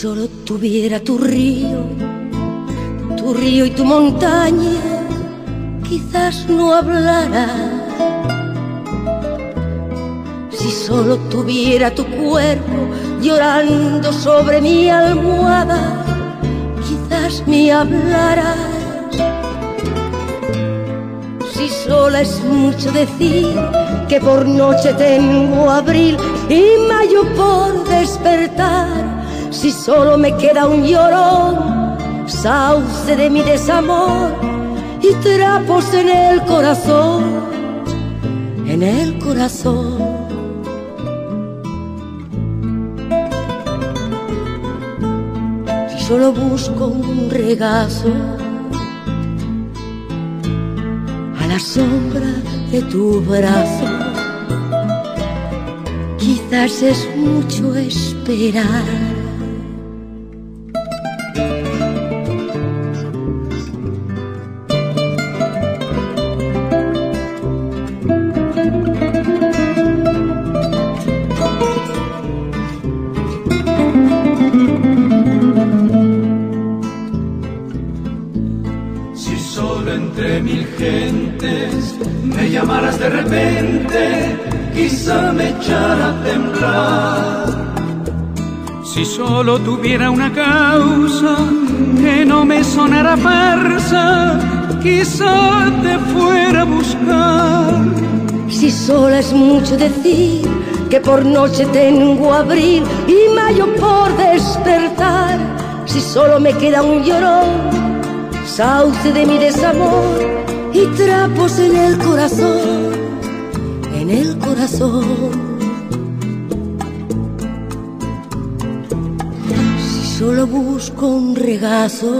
solo tuviera tu río, tu río y tu montaña, quizás no hablara. Si solo tuviera tu cuerpo llorando sobre mi almohada, quizás me hablaras. Si sola es mucho decir que por noche tengo abril y mayo por despertar si solo me queda un llorón, sauce de mi desamor y trapos en el corazón, en el corazón. Si solo busco un regazo a la sombra de tu brazo, quizás es mucho esperar solo tuviera una causa que no me sonara farsa, quizá te fuera a buscar. Si solo es mucho decir que por noche tengo abril y mayo por despertar, si solo me queda un llorón, sauce de mi desamor y trapos en el corazón, en el corazón. solo busco un regazo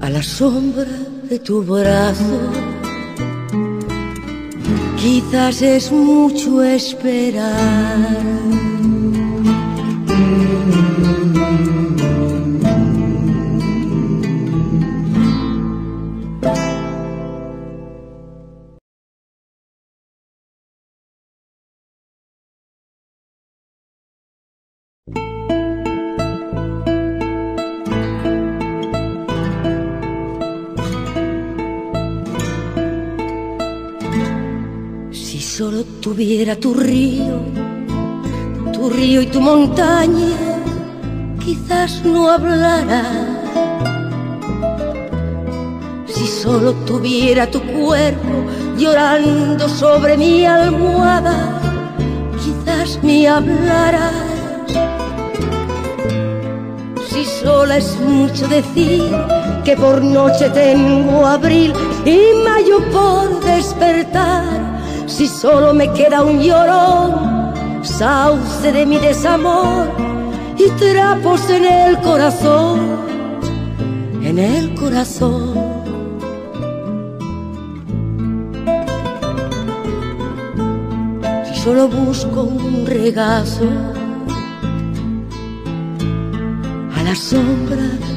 a la sombra de tu brazo. Quizás es mucho esperar. Tuviera tu río, tu río y tu montaña, quizás no hablara. Si solo tuviera tu cuerpo llorando sobre mi almohada, quizás me hablaras. Si sola es mucho decir que por noche tengo abril y mayo por despertar si solo me queda un llorón, sauce de mi desamor y trapos en el corazón, en el corazón. Si solo busco un regazo a la sombra